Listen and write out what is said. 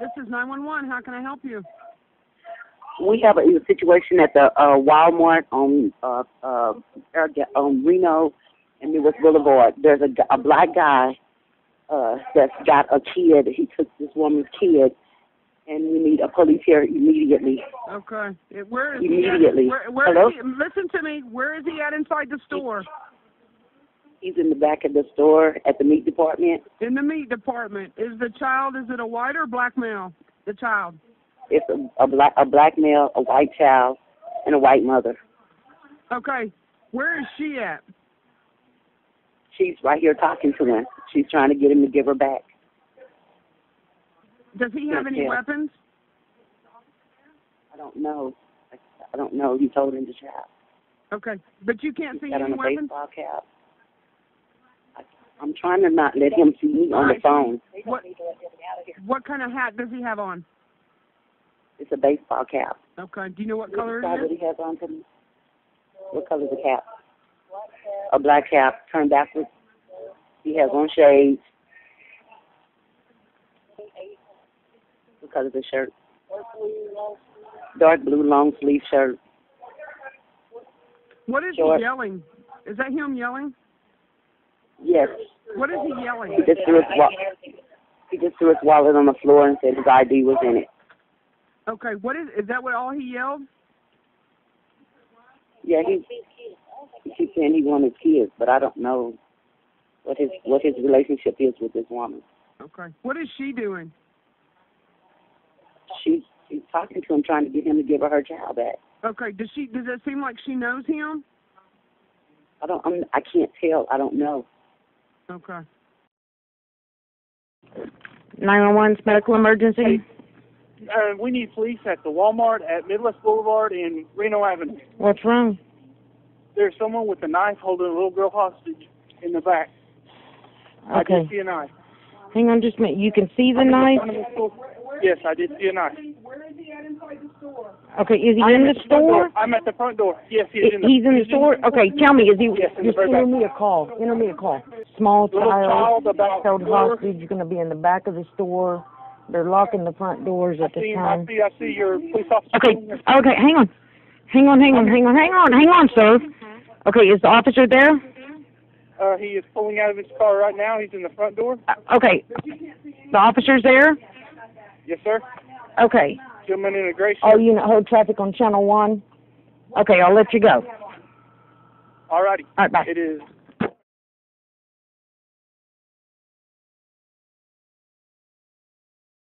This is 911. How can I help you? We have a, situation at the uh, Walmart on uh, uh, on Reno and Midwest Boulevard. There's a, a black guy uh, that's got a kid. He took this woman's kid, and we need a police here immediately. Okay. Where is he? Immediately. At? Where, where Hello? is he? Listen to me. Where is he at inside the store? He's in the back of the store at the meat department. In the meat department. Is the child? Is it a white or black male? The child. It's a, a black a black male, a white child, and a white mother. Okay. Where is she at? She's right here talking to him. She's trying to get him to give her back. Does he have any Yeah. weapons? I don't know. I, don't know. He's holding the child. Okay. But you can't see Got any on a weapons? baseball cap. I'm trying to not let him see me on the phone. What, what kind of hat does he have on? It's a baseball cap. Okay. Do you know what color it what is? he has on. What color is the cap? A black cap, turned backwards. He has on shades. What color is the shirt? Dark blue long sleeve shirt. What is Short. he yelling? Is that him yelling? Yes. What is he yelling? He just threw his wa- he just threw his wallet on the floor and said his ID was in it. Okay. What is? Is that what all he yelled? Yeah, he he keeps saying he wanted kids, but I don't know what his what his relationship is with this woman. Okay. What is she doing? She's she's talking to him, trying to get him to give her her child back. Okay. Does she? Does it seem like she knows him? I don't I'm, I can't tell. I don't know. Okay. 911's medical emergency. Uh, we need police at the Walmart at Midwest Boulevard and Reno Avenue. What's wrong? There's someone with a knife holding a little girl hostage in the back. I Okay. did see a knife. Hang on just a minute. You can see the I'm knife? Yes, I did see a knife. Where is he at inside the store? Okay, is he I'm in the store? I'm at the front door. Yes, he is in the He's in the store? Okay, tell me, is he, Yes, in the just very enter back. me a call, enter me a call. Small Little child child, about held four. hostage, gonna be in the back of the store. They're locking the front doors I at this see, I see, I see your police officer. Okay, okay, hang on. Hang on, hang on, hang on, hang on, hang on, sir. Okay, is the officer there? Uh, he is pulling out of his car right now. He's in the front door. Uh, Okay. The officer's there? Yes, sir. Okay. Gentleman in a gray shirt. All unit hold traffic on channel one. Okay, I'll let you go. All righty. All right, bye. It is